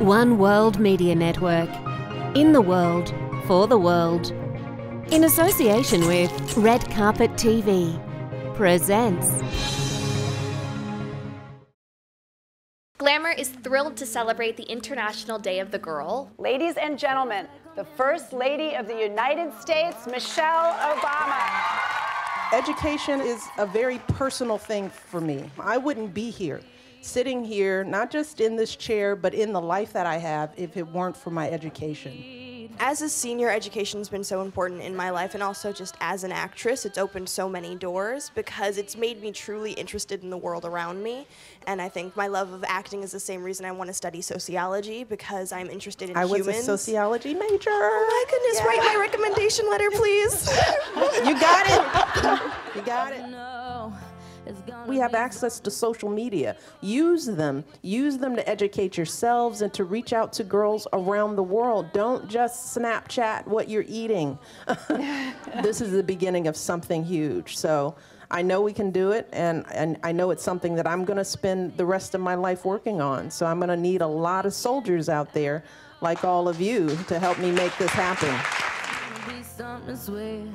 One World Media Network. In the world, for the world. In association with Red Carpet TV. Presents. Glamour is thrilled to celebrate the International Day of the Girl. Ladies and gentlemen, the First Lady of the United States, Michelle Obama. Education is a very personal thing for me. I wouldn't be here, sitting here, not just in this chair, but in the life that I have if it weren't for my education. As a senior, education's been so important in my life, and also just as an actress, it's opened so many doors because it's made me truly interested in the world around me. And I think my love of acting is the same reason I want to study sociology because I'm interested in I was a sociology major. Oh my goodness, Yeah. write my recommendation letter, please. You got it. You got it. We have access to social media. Use them. Use them to educate yourselves and to reach out to girls around the world. Don't just Snapchat what you're eating. this is the beginning of something huge. So I know we can do it, and, and I know it's something that I'm going to spend the rest of my life working on. So I'm going to need a lot of soldiers out there, like all of you, to help me make this happen. be something sweet.